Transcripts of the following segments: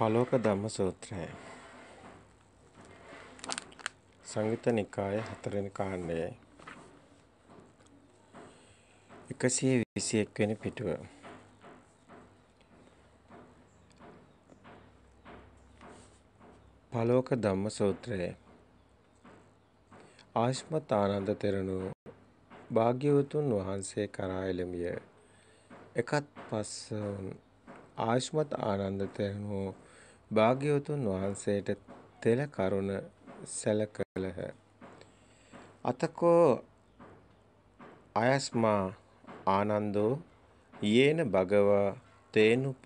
පලෝක ධම්ම සූත්‍රය. සංයුත නිකාය හතරවෙනි කාණ්ඩයයි 121 වෙනි පිටුව. පලෝක ධම්ම සූත්‍රය ආශ්මත් ආනන්ද තෙරණුව භාග්‍යවතුන් වහන්සේ කරා එළඹිය එකත් පස්සවුන් ආශ්මත් ආනන්ද තෙරණුව භාග්‍යවතුන් වහන්සේට තෙල කරුණ සැලකලහ. අතකෝ අයස්මා ආනන්දෝ යේන භගවා තේනුප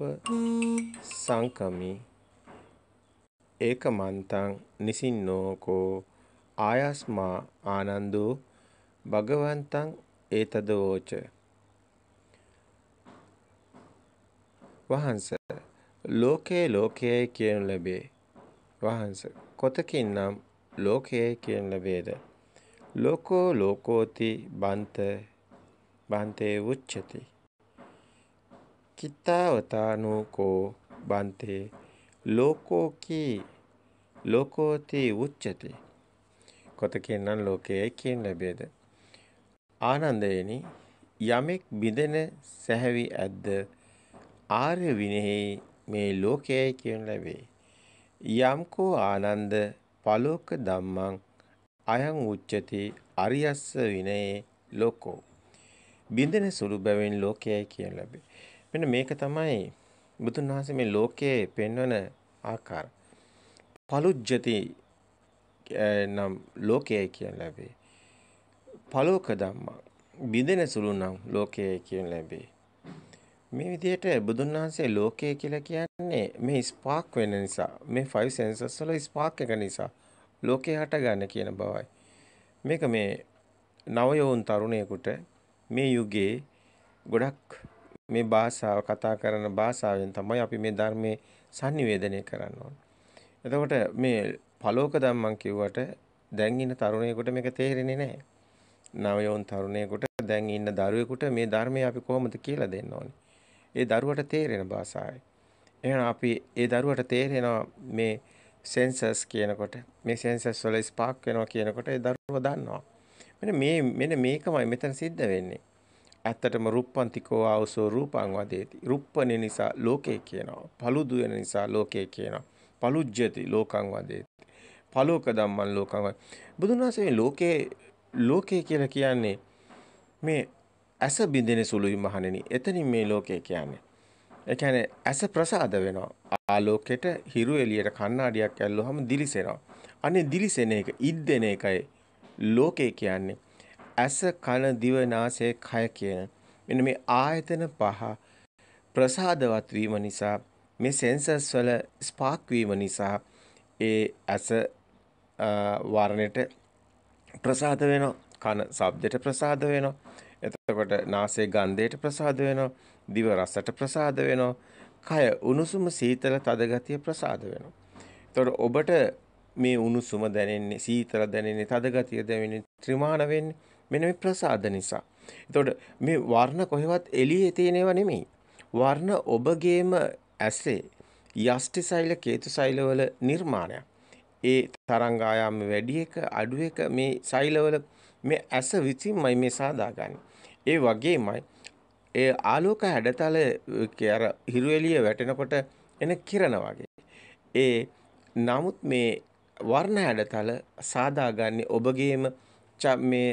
සංකමි ඒකමන්තං නිසින්නෝකෝ ආයස්මා ආනන්දෝ භගවන්තං ඒතදෝච වහන්ස ලෝකේ ලෝකයයි කියනු ලැබේ. වහන්ස කොතකින්නම් ලෝකයයි කියනු ලැබේද? ලෝකෝ ලෝකෝති බන්ත බන්තේ උච්චති. කිත්තාවතානෝකෝ බන්තේ ලෝකෝකී ලෝකෝති උච්චති. කොතකින්නම් ලෝකයයි කියනු ලැබේද? ආනන්දයනි යමෙක් බිඳෙන සැහැවි ඇද්ද ආර්ය විනයෙහි මේ ලෝකයයි කියනු ලැබේ. යම්කෝ ආනන්ද පලෝක ධම්මං අයං උච්චති අරියස්ස විනයේ ලෝකෝ. බින්දෙන සුළු බැවින් ලෝකයයි කියනු ලැබේ. මෙන්න මේක තමයි බුදුන් වහන්සේ මේ ලෝකයේ පෙන්වන ආකාර. පලුජ්ජති නම් ලෝකයයි කියනු ලැබේ. පලෝක ධම්මං බින්දෙන සුළු නම් ලෝකයයි කියනු ලැබේ. මේ විදිහට බුදුන් වහන්සේ ලෝකය කියලා කියන්නේ මේ ස්පාක් වෙන නිසා මේ 5 senses වල ස්පාක් එක නිසා ලෝකේ හටගන්න කියන බවයි. මේක මේ නවයෝන් තරුණයෙකුට මේ යුගයේ ගොඩක් මේ භාෂාව කතා කරන භාෂාවෙන් තමයි අපි මේ ධර්මයේ sannivedanaya කරන්න ඕනේ. එතකොට මේ පලෝක ධම්මං කිව්වට දැන් ඉන්න තරුණයෙකුට මේක තේරෙන්නේ නැහැ. නවයෝන් තරුණයෙකුට දැන් ඉන්න දරුවෙකුට මේ ධර්මය අපි කොහොමද කියලා දෙන්න ඕනේ. ඒ දරුවට තේරෙන භාෂාවයි. එහෙනම් අපි ඒ දරුවට තේරෙනවා මේ සෙන්සර්ස් කියනකොට මේ සෙන්සර්ස් වල ස්පාක් වෙනවා කියනකොට ඒ දරුවා දන්නවා. මෙන්න මේ මෙන්න මේකමයි මෙතන සිද්ධ වෙන්නේ. ඇත්තටම රුප්පන්තිකෝ ආවසෝ රූපං වදේති. රුප්පනේ නිසා ලෝකේ කියනවා. පළුදු වෙන නිසා ලෝකේ කියනවා. පලුජ්ජති ලෝකං වදේති. පලෝක ධම්මං ලෝකං බුදුන් වහන්සේ ලෝකේ ලෝකේ කියලා කියන්නේ මේ ඇස බින්දෙන සුළුයි මහණෙනි. එතනින් මේ ලෝකය කියන්නේ. ඒ කියන්නේ ඇස ප්‍රසාද වෙනවා. ආලෝකයට හිරු එළියට කණ්ණාඩියක් ඇල්ලුවහම දිලිසෙනවා. අනේ දිලිසෙන එක ඉද්දෙන එකයි ලෝකය කියන්නේ. ඇස කන දිව නාසය කය කියන මෙන්න මේ ආයතන පහ ප්‍රසාදවත් වීම නිසා මේ සෙන්සර්ස් වල ස්පාර්ක් වීම නිසා ඒ ඇස වර්ණයට ප්‍රසාද වෙනවා කන ශබ්දයට ප්‍රසාද වෙනවා එතකොට නාසයේ ගන්ධයට ප්‍රසාද වෙනවා. දිව රසට ප්‍රසාද වෙනවා. කය උණුසුම සීතල තද ගතිය ප්‍රසාද වෙනවා. එතකොට ඔබට මේ උණුසුම දැනෙන්නේ සීතල දැනෙන්නේ තද ගතිය දැනෙන්නේ ත්‍රිමාණ වෙන්නේ මෙන්න මේ ප්‍රසාද නිසා. එතකොට මේ වර්ණ කොහෙවත් එළියේ තියෙනව නෙමෙයි. වර්ණ ඔබගේම ඇසේ යෂ්ටි සෛල කේතු සෛලවල නිර්මාණයක්. ඒ තරංග ආයාම වැඩි එක අඩු එක මේ සෛලවල මේ ඇස විසින්මයි මේ සාදාගන්නේ. ඒ වගේමයි ඒ ආලෝක හැඩතල අර හිරු එළිය වැටෙනකොට එන කිරණ වගේ. ඒ නමුත් මේ වර්ණ හැඩතල සාදාගන්නේ ඔබගේම මේ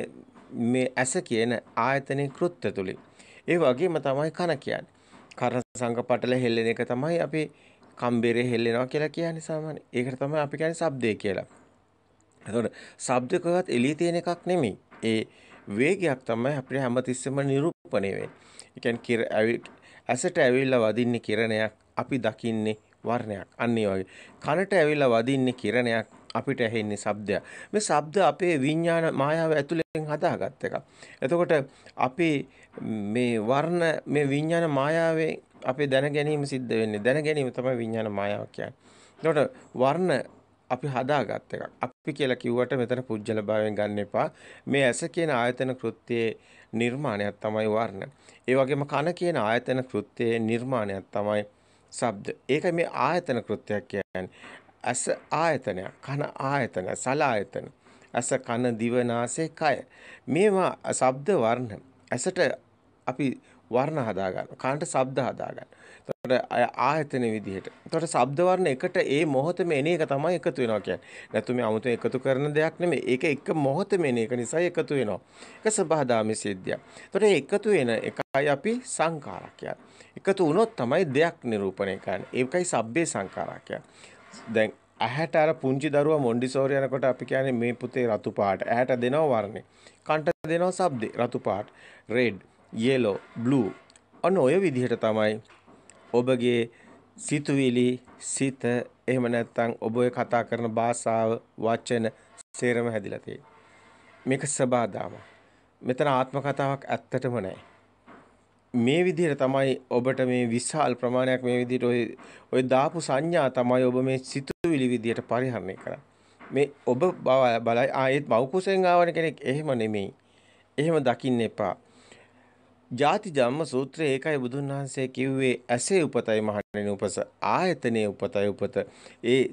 මේ ඇස කියන ආයතනයේ කෘත්‍ය තුලින්. ඒ වගේම තමයි කන කියන්නේ. කර්ණ සංඝ පටල හෙල්ලෙන එක තමයි අපි කම්බරේ හෙල්ලෙනවා කියලා කියන්නේ සාමාන්‍ය. ඒකට තමයි අපි කියන්නේ ශබ්දය කියලා. එතකොට ශබ්දකවත් එළිය තියෙන එකක් නෙමෙයි. ඒ වේගයක් තමයි අපිට හැමතිස්සෙම නිරූපණය වෙන්නේ. ඒ කියන්නේ ඇසට ඇවිල්ලා වදින්නේ කිරණයක් අපි දකින්නේ වර්ණයක්. අන්න වගේ. කනට ඇවිල්ලා වදින්නේ කිරණයක් අපිට ඇහෙන්නේ ශබ්දයක්. මේ ශබ්ද අපේ විඥාන මායාව ඇතුලෙන් හදාගත් එකක්. එතකොට අපි මේ වර්ණ මේ විඥාන මායාවේ අපේ දැන ගැනීම සිද්ධ වෙන්නේ. දැන ගැනීම තමයි විඥාන මායාව කියන්නේ. එතකොට වර්ණ අපි හදාගත් එකක්. අපි කියලා කිව්වට මෙතන පුජ්‍යල භාවයෙන් ගන්න එපා. මේ ඇස කියන ආයතන කෘත්‍යයේ නිර්මාණයක් තමයි වර්ණ. ඒ වගේම කන කියන ආයතන කෘත්‍යයේ නිර්මාණයක් තමයි ශබ්ද. ඒකයි මේ ආයතන කෘත්‍යයක් කියන්නේ. අස ආයතනය, කන ආයතන, සල ආයතන. අස කන දිව නාසය කය. මේවා ශබ්ද වර්ණ. ඇසට අපි වර්ණ හදා ගන්නවා. කනට ශබ්ද හදා ගන්නවා. එතකොට ආයතන විදිහට. එතකොට ශබ්ද වර්ණ එකට ඒ මොහොතේම එන එක තමයි එකතු වෙනවා කියන්නේ. නැත්නම් මේ 아무තේ එකතු කරන දෙයක් නෙමෙයි. ඒක එක මොහොතේම එන එක නිසා එකතු වෙනවා. ඒක සබහාදාමි සිද්ධිය. එතකොට එකතු වෙන එකයි අපි සංඛාරක් කියන්නේ. එකතු වුණොත් තමයි දෙයක් නිරූපණය කරන්නේ. ඒකයි සබ්බේ සංඛාරක් කියන්නේ. දැන් ඇහැට අර පුංචි දරුවා මොන්ඩිසෝරි යනකොට අපි කියන්නේ මේ පුතේ රතු පාට. ඇහැට දෙනවා වර්ණේ. කන්ට දෙනවා ශබ්දේ රතු පාට. Red, yellow, blue. අන්න ඔය විදිහට තමයි ඔබගේ සිතුවිලි සිත එහෙම නැත්නම් ඔබ ඔය කතා කරන භාෂාව වචන සේරම හැදිලා තියෙන්නේ. මේක සබාදාම. මෙතන ආත්ම කතාවක් ඇත්තටම නැහැ. මේ විදිහට තමයි ඔබට මේ විශාල ප්‍රමාණයක් මේ විදිහට ඔය ඔය දාපු සංඥා තමයි ඔබ මේ සිතුවිලි විදිහට පරිහරණය කරන්නේ. මේ ඔබ බලයි ආයෙත් මව් කුසෙන් ආවන කෙනෙක් එහෙම නෙමෙයි. එහෙම දකින්න එපා. ජාති ජම්ම සූත්‍රයේ ඒකයි බුදුන් වහන්සේ කිව්වේ ඇසේ උපතයි මහණෙනි උපස ආයතනයේ උපතයි උපත ඒ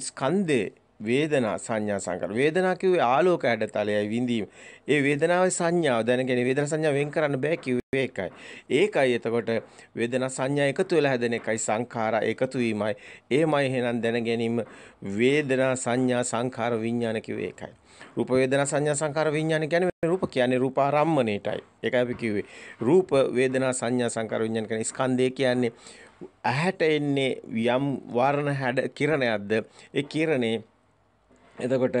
ස්කන්ධේ වේදනා සංඥා සංකාර වේදනා කිව්වේ ආලෝක හැඩතලයයි විඳීම. ඒ වේදනාවේ සංඥාව දැනගෙන වේදනා සංඥා වෙන් කරන්න බෑ කිව්වේ ඒකයි. ඒකයි එතකොට වේදනා සංඥා එකතු වෙලා හැදෙන එකයි සංඛාරා එකතු වීමයි. එහෙමයි එහෙනම් දැන ගැනීම වේදනා සංඥා සංඛාර විඥාන කිව්වේ ඒකයි. රූප වේදනා සංඥා සංකාර විඥාන කියන්නේ රූප කියන්නේ රූපාරම්මණයටයි. ඒකයි අපි කිව්වේ. රූප වේදනා සංඥා සංකාර විඥාන කියන්නේ ස්කන්ධය කියන්නේ ඇහැට එන්නේ යම් වර්ණ හැඩ කිරණයක්ද? ඒ කිරණේ එතකොට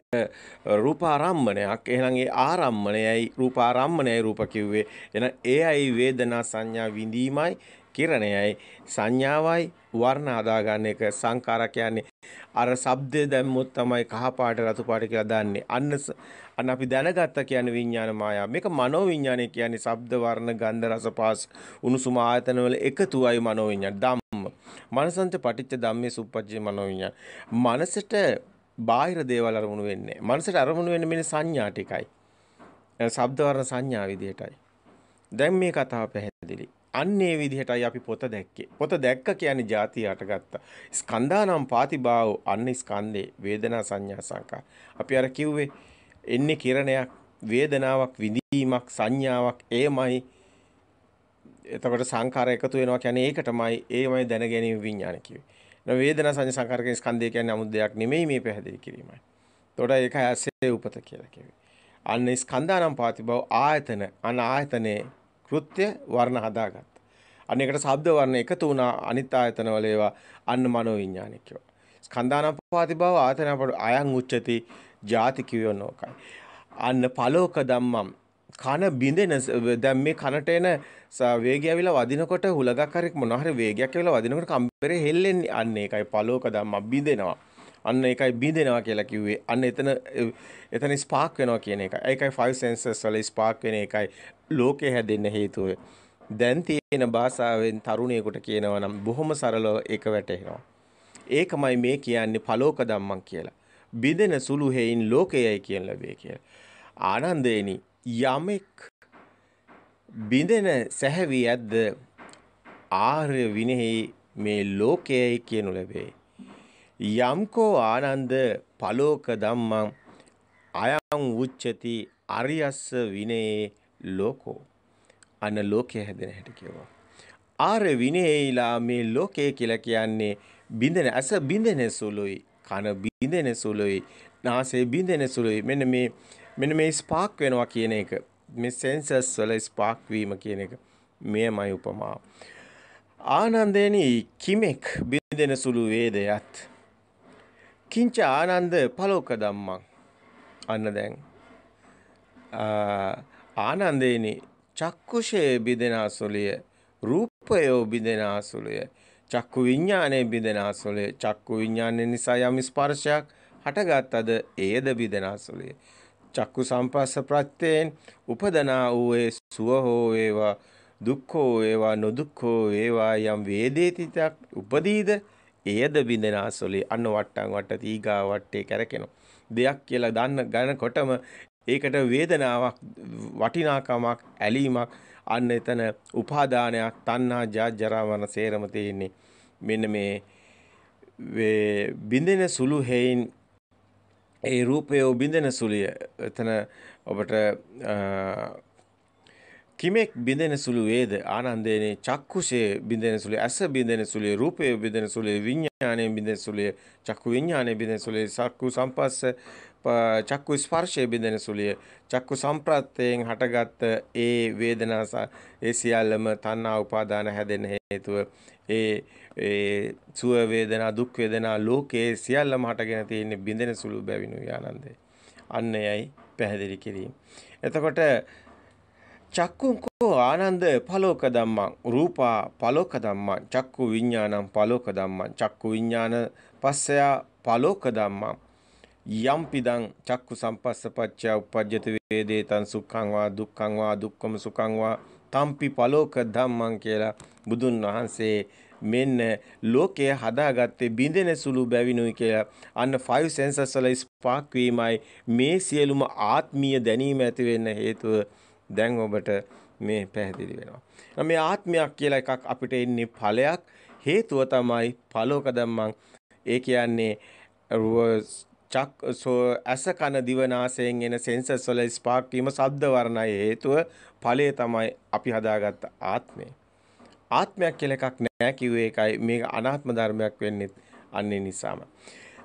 රූපාරම්මණයක් එහෙනම් ඒ ආරම්මණයයි රූපාරම්මණයයි රූප කිව්වේ එහෙනම් ඒයි වේදනා සංඥා විඳීමයි කිරණයයි සංඥාවයි වර්ණ හදා ගන්න එක සංකාර කියන්නේ අර ශබ්දය දැම්මොත් තමයි කහ පාට රතු පාට කියලා දාන්නේ. අන්න අන්න අපි දැනගත්ත කියන්නේ විඥාන මායාව. මේක මනෝ විඥානය කියන්නේ ශබ්ද වර්ණ ගන්ධ රස පාස් උණුසුම ආයතන වල එකතුවයි මනෝ විඥාන. ධම්ම. මනසන්ත පටිච්ච ධම්මේ සුප්පජ්ජේ මනෝ විඥාන. මනසට බාහිර දේවල් අරමුණු වෙන්නේ. මනසට අරමුණු වෙන්නේ මෙන්න සංඥා ටිකයි. ශබ්ද වර්ණ සංඥා විදිහටයි. දැන් මේ කතාව පැහැදිලි. අන්නේ විදිහටයි අපි පොත දැක්කේ. පොත දැක්ක කියන්නේ ಜಾති හටගත්තා. ස්කන්ධානම් පාතිභාව අන්නේ ස්කන්ධේ වේදනා සංඥා සංකා. අපි අර කිව්වේ එන්නේ කිරණයක් වේදනාවක් විඳීමක් සංඥාවක් එයමයි එතකොට සංඛාර එකතු වෙනවා කියන්නේ ඒකටමයි ඒමයි දැන ගැනීම විඥාන කිව්වේ. වේදනා සංඥා සංකාර කියන ස්කන්ධය කියන්නේ 아무 දෙයක් නෙමෙයි මේ පැහැදිලි කිරීමයි. එතකොට ඒක ඇසේ උපත කියලා කියවේ. අන්න ස්කන්ධානම් පාති බව ආයතන අන ආයතනේ කෘත්‍ය වර්ණ හදාගත්තා. අන්න ඒකට ශබ්ද වර්ණ එකතු වුණා අනිත් ආයතන වල ඒවා අන්න මනෝ විඥානික කියවා. ස්කන්ධානම් පාති බව ආයතන අපට අයං උච්චති ಜಾති කිවියෝ නෝකයි. අන්න පලෝක ධම්මම් කන බින්දෙන දැන් මේ කනට එන වේගය ඇවිල්ලා වදිනකොට හුලගක් හරි මොන හරි වේගයක් ඇවිල්ලා වදිනකොට කම්බරේ හෙල්ලෙන්නේ අන්න ඒකයි පලෝක ධම්ම බින්දෙනවා. අන්න ඒකයි බින්දෙනවා කියලා කිව්වේ. අන්න එතන එතන ස්පාක් වෙනවා කියන එකයි. ඒකයි 5 senses වල ස්පාක් වෙන එකයි ලෝකේ හැදෙන්න හේතුව. දැන් තියෙන භාෂාවෙන් තරුණයෙකුට කියනවා නම් බොහොම සරලව ඒක වැටහෙනවා. ඒකමයි මේ කියන්නේ පලෝක ධම්මං කියලා. බිඳෙන සුළු හේයින් ලෝකයයි කියන ලැබේ කියලා. ආනන්දේනි යමෙක් බිඳෙන සැහැවි ඇද්ද ආර්ය විනෙහි මේ ලෝකයයි කියනු ලැබේ. යම්කෝ ආනන්ද පලෝක ධම්මං අයං උච්චති අරියස්ස විනේ ලෝකෝ අන ලෝකය හැදෙන හැටි කියනවා. ආර්ය විනේයිලා මේ ලෝකය කියලා කියන්නේ බින්දෙන ඇස බින්දෙන සුළුයි කන බින්දෙන සුළුයි නාසය බින්දෙන සුළුයි. මෙන්න මේ මෙන්න මේ ස්පාක් වෙනවා කියන එක. මේ සෙන්සර්ස් වල ස්පාක් වීම කියන එක මෙයමයි උපමාව. ආනන්දේනි කිමෙක් බින්දෙන සුළු වේදයත්? කිංච ආනන්ද පලෝක ධම්මං? අන්න දැන්. ආනන්දේනි චක්කුෂේ බිදෙනාසුලිය රූපයෝ බිදෙනාසුලිය චක්කු විඥානයේ බිදෙනාසුලිය චක්කු විඥානය නිසා යම් ස්පර්ශයක් හටගත්තද? ඒද බිදෙනාසුලිය චක්කු සම්පස්ස ප්‍රත්‍යයෙන් උපදනා වූ සුව හෝ වේවා දුක්ඛෝ වේවා නොදුක්ඛෝ වේවා යම් වේදේතිතක් උපදීද? එයද බින්දනාසොලේ අන්න වට්ටම් වට තීගා වට්ටේ කැරකෙනවා. දෙයක් කියලා දන්න ගන්නකොටම ඒකට වේදනාවක් වටිනාකමක් ඇලීමක් අන්න එතන උපාදානයක් තණ්හා ජාජරා වන සේරම තියෙන්නේ. මෙන්න මේ බින්දෙන සුළු හේයින් ඒ රූපය බින්දෙන සුළුය. එතන ඔබට කිමෙක් බිඳෙන සුළු වේද ආනන්දේනේ චක්කුෂේ බිඳෙන සුළු ඇස බිඳෙන සුළු රූපය බිඳෙන සුළු විඥානයේ බිඳෙන සුළු චක්කු විඥානයේ බිඳෙන සුළු සක්කු සම්පස්ස චක්කු ස්පර්ශයේ බිඳෙන සුළු චක්කු සම්ප්‍රත්‍යයෙන් හටගත් ඒ වේදනා ඒ සියල්ලම තණ්හා උපාදාන හැදෙන හේතුව. ඒ ඒ සුව වේදනා දුක් වේදනා ලෝකේ සියල්ලම හටගෙන තියෙන බිඳෙන සුළු බැවිනු ආනන්දේ. අන්න එයයි පැහැදිලි කිරීම. එතකොට චක්කුංකෝ ආනන්ද පලෝක ධම්මං රූපා පලෝක ධම්මං චක්කු විඥානං පලෝක ධම්මං චක්කු විඥාන පස්සය පලෝක ධම්මං යම්පිදං චක්කු සම්පස්සපච්චය උපජ්ජති වේදේතං සුඛං වා දුක්ඛං වා දුක්ඛම සුඛං වා තම්පි පලෝක ධම්මං කියලා බුදුන් වහන්සේ මෙන්න ලෝකය හදාගත්තේ බින්දෙන සුළු බැවිනුයි කියලා අන්න 5 senses වල ස්පාක් වීමයි මේ සියලුම ආත්මීය දැනීම ඇති වෙන්න හේතුව දැන් ඔබට මේ පැහැදිලි වෙනවා. මේ ආත්මයක් කියලා එකක් අපිට එන්නේ ඵලයක් හේතුව තමයි ඵලෝක ධම්මං. ඒ කියන්නේ චක් සෝ ඇස කන දිව නාසයෙන් එන සෙන්සර්ස් වල ස්පාර්ක් වීම ශබ්ද වර්ණය හේතුව ඵලය තමයි අපි හදාගත්ත ආත්මය. ආත්මයක් කියලා එකක් නැහැ කිව්වේ ඒකයි මේක අනාත්ම ධර්මයක් වෙන්නේ අන්නේ නිසාම.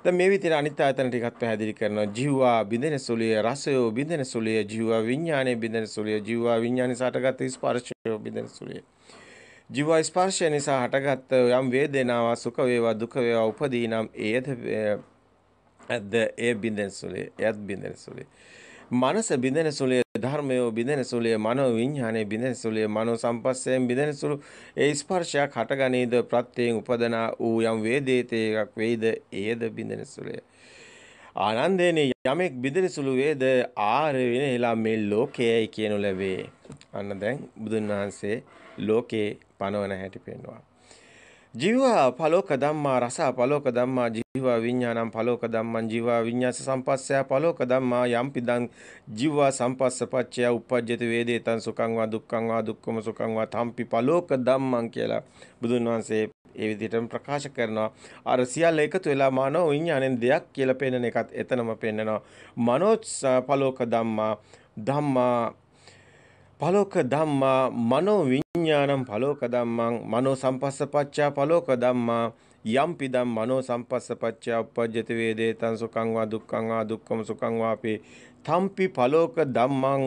දැන් මේ විදිහට අනිත් ආයතන ටිකත් පැහැදිලි කරනවා. ජීවා බින්දෙන සුලිය, රසය බින්දෙන සුලිය, ජීවා විඥානයේ බින්දෙන සුලිය, ජීවා විඥානයේ සටගත් ස්පර්ශය බින්දෙන සුලිය. ජීවා ස්පර්ශය නිසා හටගත් යම් වේදනාවක් සුඛ වේවා දුක වේවා උපදීනම් ඒද ඇද්ද ඒ බින්දෙන සුලිය, එයත් බින්දෙන සුලිය. මනස බින්දෙන සුලිය ධර්මයෝ බිඳෙන සුළුය මනෝ විඥානයේ බිඳෙන සුළුය මනෝ සම්පස්සයෙන් බිඳෙන සුළු ඒ ස්පර්ශයක් හටගනේද? ප්‍රත්‍යයෙන් උපදනා ඌ යම් වේදේතේ එකක් වේද ඒද බිඳෙන සුළුය ආනන්දේනේ යමෙක් බිඳෙන සුළු වේද? ආර වෙනලා මේ ලෝකයයි කියනු ලැබේ. අන්න දැන් බුදුන් වහන්සේ ලෝකේ පනවන හැටි පෙන්වනවා ජීවා පලෝක ධම්මා රස පලෝක ධම්මා ජීවා විඥානං පලෝක ධම්මං ජීවා විඤ්ඤාස සම්පස්සය පලෝක ධම්මා යම්පිදං ජීවා සම්පස්ස පච්චය උපජ්ජති වේදේතං සුඛං වා දුක්ඛං වා දුක්ඛම සුඛං වා තම්පි පලෝක ධම්මං කියලා බුදුන් වහන්සේ ඒ විදිහටම ප්‍රකාශ කරනවා. අර සියල්ල එකතු වෙලා මනෝ විඥාණයෙන් දෙයක් කියලා පෙන්වන එකත් එතනම පෙන්වනවා. මනෝ පලෝක ධම්මා ධම්මා පලෝක ධම්මා මනෝ විඥානං පලෝක ධම්මං මනෝ සම්පස්සපච්චා පලෝක ධම්මා යම්පිදම් මනෝ සම්පස්සපච්චා උපජ්ජති වේදේතං සුඛං වා දුක්ඛං වා දුක්ඛම සුඛං වාපි තම්පි පලෝක ධම්මං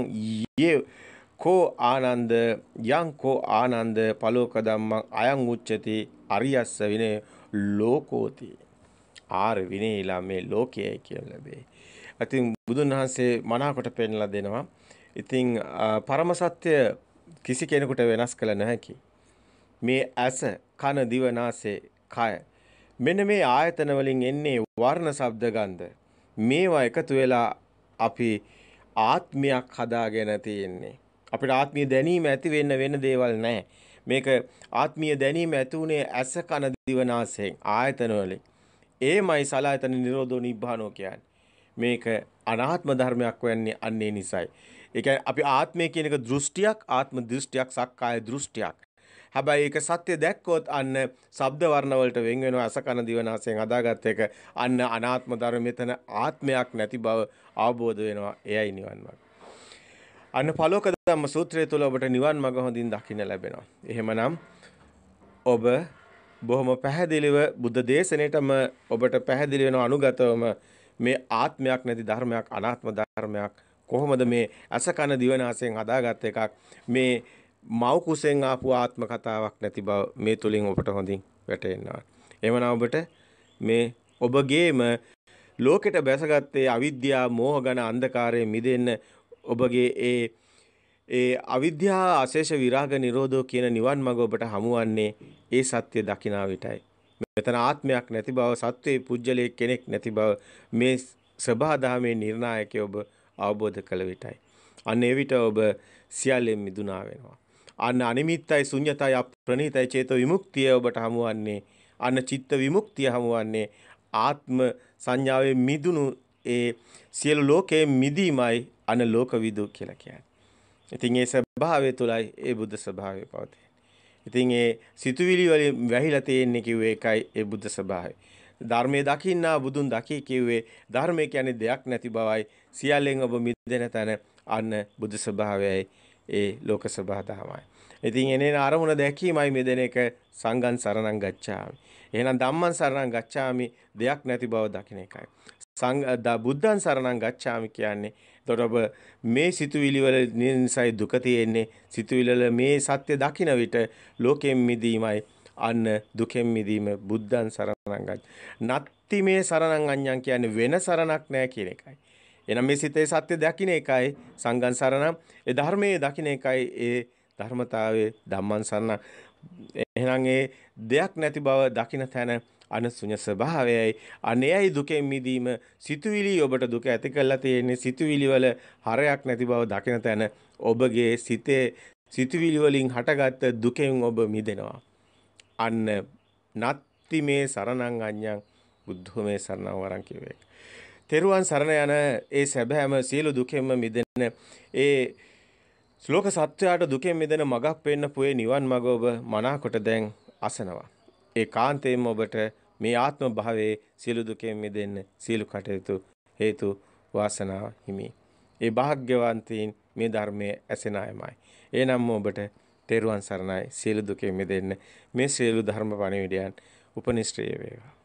යේ කෝ ආනන්ද යං කෝ ආනන්ද පලෝක ධම්මං අයං උච්චති අරියස්ස විනේ ලෝකෝති ආර විනේලා මේ ලෝකයයි කියන ලැබේ. ඉතින් බුදුන් වහන්සේ මනාකොට පෙන්ලා දෙනවා. ඉතින් පරම සත්‍ය කිසි කෙනෙකුට වෙනස් කළ නොහැකි. මේ ඇස, කන, දිව, නාසය, කය මෙන්න මේ ආයතන වලින් එන්නේ වර්ණ, ශබ්ද, ගන්ධ. මේවා එකතු වෙලා අපි ආත්මයක් හදාගෙන තියෙන්නේ. අපිට ආත්මීය දැනීම ඇති වෙන්න වෙන දේවල් නැහැ. මේක ආත්මීය දැනීම ඇති උනේ ඇස කන දිව නාසයෙන් ආයතන වලින්. ඒමයි සලායතන නිරෝධෝ නිබ්බානෝ කියන්නේ. මේක අනාත්ම ධර්මයක් වෙන්නේ අන්නේ නිසයි. ඒ කියන්නේ අපි ආත්මය කියන එක දෘෂ්ටියක්, ආත්ම දෘෂ්ටියක්, සක්කාය දෘෂ්ටියක්. හැබැයි ඒක සත්‍ය දැක්කොත් අන්න ශබ්ද වර්ණ වලට වෙන් වෙනවා අසකන දිවනාසයෙන් හදාගත්ත එක අන්න අනාත්ම ධර්ම මෙතන ආත්මයක් නැති බව අවබෝධ වෙනවා. එයයි නිවන් මාර්ගය. අන්න පලෝක ධම්ම සූත්‍රය තුළ ඔබට නිවන් මඟ හොඳින් දකින්න ලැබෙනවා. එහෙමනම් ඔබ බොහොම පැහැදිලිව බුද්ධ දේශනෙටම ඔබට පැහැදිලි වෙන අනුගතවම මේ ආත්මයක් නැති ධර්මයක් අනාත්ම ධර්මයක් කොහොමද මේ අසකන දිවනාසයෙන් හදාගත් එකක් මේ මව් කුසෙන් ආපු ආත්ම කතාවක් නැති බව මේ තුලින් ඔබට හොඳින් වැටහෙනවා. එවනම් ඔබට මේ ඔබගේම ලෝකෙට බැසගත්තේ අවිද්‍යාව, මෝහ ඝන අන්ධකාරයෙන් මිදෙන්න ඔබගේ ඒ ඒ අවිද්‍යාව අශේෂ විරාග නිරෝධෝ කියන නිවන් මඟ ඔබට හමුවන්නේ ඒ සත්‍ය දකිනා විටයි. මෙතන ආත්මයක් නැති බව, සත්වයේ පුජ්‍යලයේ කෙනෙක් නැති බව මේ සබහා දහමේ නිර්ණායකය ඔබ අවබෝධ කළ විටයි. අන්න ඒ විට ඔබ සියල්ලෙන් මිදුණා වෙනවා. අන්න අනිමිත්තයි ශුන්‍යතයි අප්‍රණීතයි චේතෝ විමුක්තිය ඔබට හමුවන්නේ. අන්න චිත්ත විමුක්තිය හමුවන්නේ ආත්ම සංඥාවේ මිදුණු ඒ සියලු ලෝකයේ මිදීමයි අන ලෝකවිදු කියලා කියන්නේ. ඉතින් ඒ ස්වභාවය තුලයි ඒ බුද්ධ ස්වභාවය පවතින්නේ. ඉතින් ඒ සිතුවිලි වලින් වැහිලා තියෙන්නේ කිව්වේ ඒකයි ඒ බුද්ධ ස්වභාවය. ධර්මයේ දකින්නා බුදුන් දකි කිව්වේ ධර්මය කියන්නේ දෙයක් නැති බවයි සියල්ලෙන් ඔබ මිදෙන තැන අන්න බුද්ධ ස්වභාවයයි ඒ ලෝක ස්වභාවයයි. ඉතින් එනේන අරමුණ දැකීමයි මෙදෙන එක සංගම් සරණං ගච්ඡාමි. එහෙනම් ධම්මං සරණං ගච්ඡාමි දෙයක් නැති බව දකින්න එකයි. සං බුද්ධං සරණං ගච්ඡාමි කියන්නේ එතකොට ඔබ මේ සිතුවිලි වල නිසයි දුක තියෙන්නේ සිතුවිලි වල මේ සත්‍ය දකින විට ලෝකෙන් මිදීමයි අන්න දුකෙන් මිදීම බුද්ධං සරණං ගච්ඡ. නත්ති මේ සරණං අඤ්ඤං කියන්නේ වෙන සරණක් නැහැ කියන එකයි. එහෙනම් මේ සිතේ සත්‍ය දකින්න එකයි සංගම් සරණම් ඒ ධර්මයේ දකින්න එකයි ඒ ධර්මතාවයේ ධම්මං සරණ. එහෙනම් ඒ දෙයක් නැති බව දකින්න තැන අනසුඤ්ඤ ස්වභාවයයි. අනේයි දුකෙන් මිදීම සිතුවිලි ඔබට දුක ඇති කරලා තියෙන්නේ. සිතුවිලි වල හරයක් නැති බව දකින තැන ඔබගේ සිතේ සිතුවිලි වලින් හටගත්ත දුකෙන් ඔබ මිදෙනවා. අන්න නත්ති මේ සරණං අඤ්ඤං බුද්ධෝ මේ සරණං වරං කියවේ. තෙරුවන් සරණ යන ඒ සැබෑම සියලු දුකෙන්ම මිදෙන ඒ ශ්ලෝක සත්‍යයට දුකෙන් මිදෙන මගක් පෙන්න පුවේ නිවන් මඟ ඔබ මනාකොට දැන් අසනවා. ඒ කාන්තේම ඔබට මේ ආත්ම භාවයේ සියලු දුකෙන් මිදෙන්න සියලු කටයුතු හේතු වාසනාව හිමි. ඒ වාග්යවන්තයින් මේ ධර්මයේ ඇසෙන අයමයි. එනම් ඔබට තෙරුවන් සරණයි සියලු දුකෙන් මිදෙන්න මේ සියලු ධර්ම පණිවිඩයන් උපනිශ්‍රේ වේවා.